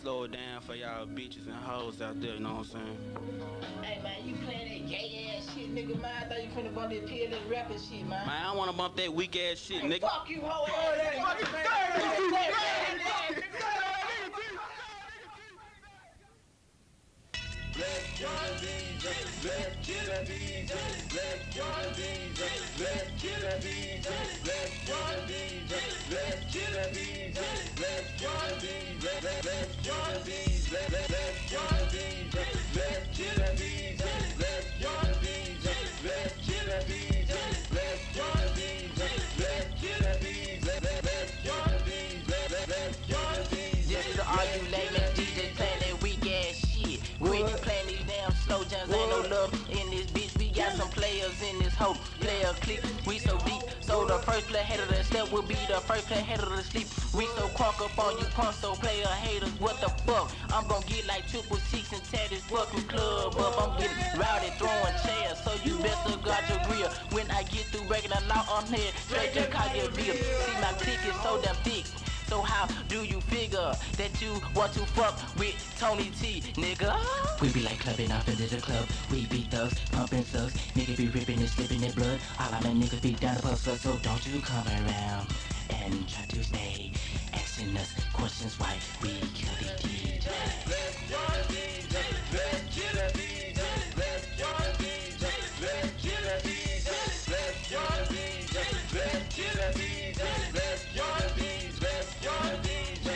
slow it down for y'all bitches and hoes out there, you know what I'm saying? Hey man, you playing that gay ass shit, nigga. Man, I thought you finna bump that pill and rapper shit, man. Man, I don't wanna bump that weak ass shit, Hey, nigga. Fuck you, hoe ass. Let's get a DJ, let's get a DJ, the first play head of the step will be the first play head of the sleep. We so crunk up on you punk, so player haters, what the fuck? I'm gon' get like triple six and tear this fucking club up. I'm getting rowdy, throwing chairs, so you best to guard your grill. When I get through breaking the law, I'm here straight to Collierville. See my clique is so damn thick. So how do you figure that you want to fuck with Tony T, nigga? We be like clubbing off into the club. We be thugs, pumping thugs. Nigga be ripping and slipping in blood. All of my niggas be down to bust us, so don't you come around and try to stay asking us questions why we kill the DJ.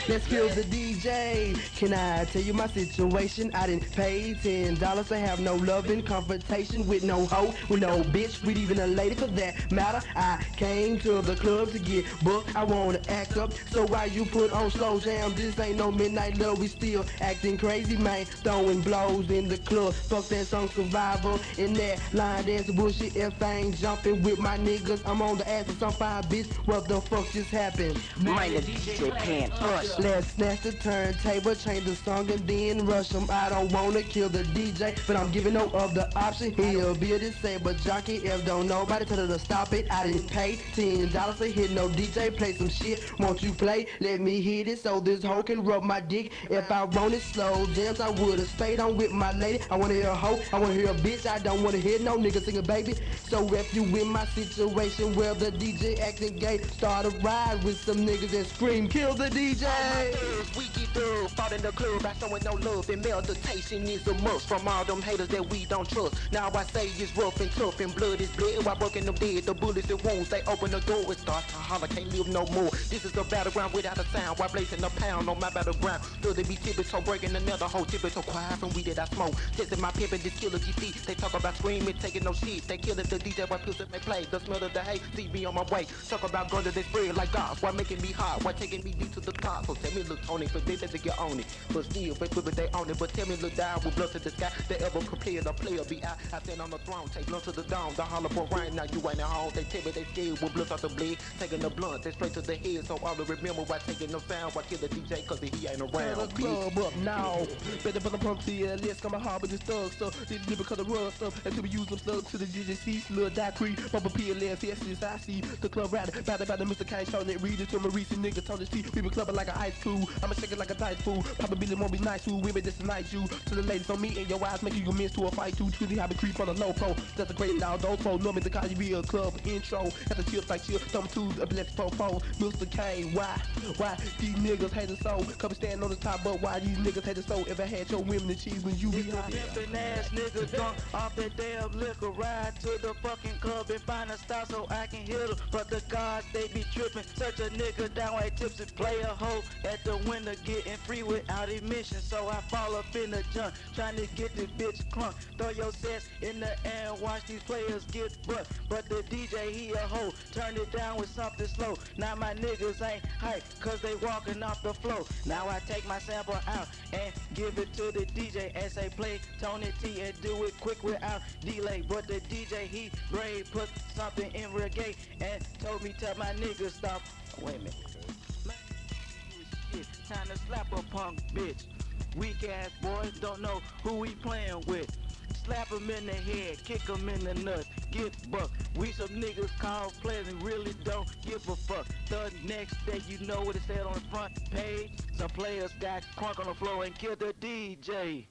Let's kill the DJ. Can I tell you my situation? I didn't pay ten dollars to have no loving confrontation with no hoe, with no bitch, with even a lady for that matter. I came to the club to get booked. I wanna act up, so why you put on slow jam? This ain't no midnight love. We still acting crazy, man. Throwing blows in the club. Fuck that song survival in that line dance bullshit. If I ain't jumping with my niggas, I'm on the ass of some fine bitch. What the fuck just happened? The DJ playing us. Let's snatch the turntable, change the song and then rush him. I don't wanna kill the DJ, but I'm giving no other option. He'll be a disabled jockey if don't nobody tell her to stop it. I didn't pay ten dollars to hit no DJ, play some shit. Won't you play? Let me hit it so this hoe can rub my dick. If I wanted slow jams, I would've stayed on with my lady. I wanna hear a hoe, I wanna hear a bitch. I don't wanna hear no nigga singing baby. So if you in my situation where the DJ acting gay, start a ride with some niggas and scream, kill the DJ. We get through, fought in the club by showing no love and meditation is a must from all them haters that we don't trust. Now I say it's rough and tough and blood is bled while working them dead. The bullets and wounds, they open the door, it starts to holler, can't live no more. This is the battleground without a sound, while blazing a pound on my battleground. Still they be so breaking another whole so quiet from weed that I smoke. Testing my pimp and this killer GC. They talk about screaming, taking no shit. They killing the DJ while pills they play. The smell of the hate, see me on my way. Talk about guns that they spread like gods. Why making me hot? Why taking me deep to the top? Tell me, look, Tony, for they better get on it. But still, they put it they on it. But tell me, look down with blood to the sky. They ever compare the player be out. I stand on the throne, take blood to the dome. The holler for right now, you ain't at home. They tell me they scared with blood out the bleed. Taking the blunt, they straight to the head. So all to remember why taking no sound. Why kill the DJ, cause he ain't around. Turn the club up now. Better put the pump to your list. Come hard with this thug stuff. This live because of run stuff. Until we use them slugs to the GGC. Lil Dacree. Bump a PLS. Yes, yes, I see. The club rat. Battle, battle, Mr. Kane. Showing it. Read it to Maurice. Nigga, Tony. We been clubbing like a ice cube. I'ma shake it like a dice fool. Probability won't be nice. Who women just nice you. To the ladies on me and your eyes. Making you miss to a fight. Too truly have a creep on a low pro. That's a great. Those folks know me. The college real club intro. At the chips like chill. Thumb two. A blessed four. Mr. Kane. Why? Why? These niggas hate the soul. Come stand on the top. But why these niggas hate the soul? If I had your women and cheese when you be high. Pimpin' ass nigga drunk off that damn liquor Ride to the fucking club and find a star so I can hit them But the guards they be trippin' Such a nigga down like tips and play a hoe At the window getting free without admission. So I fall up in the junk Trying to get this bitch crunk. Throw your sets in the air and watch these players get butt. But the DJ he a hoe. Turn it down with something slow. Now my niggas ain't hype Cause they walking off the floor. Now I take my sample out and give it to the DJ and say play. Tony T and do it quick without delay. But the DJ he brave put something in reggae and told me tell my niggas stop. Wait a minute. Shit, time to slap a punk bitch. Weak ass boys don't know who we playing with. Slap him in the head, kick him in the nuts. get buck. We some niggas call players and really don't give a fuck. The next day you know what it said on the front page. Some players got crunk on the floor and killed the DJ.